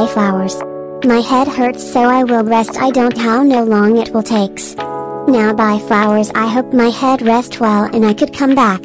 Buy flowers. My head hurts so I will rest I don't how no long it will takes. Now buy flowers I hope my head rest well and I could come back.